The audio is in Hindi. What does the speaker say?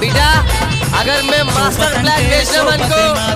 बेटा अगर मैं मास्टर प्लान को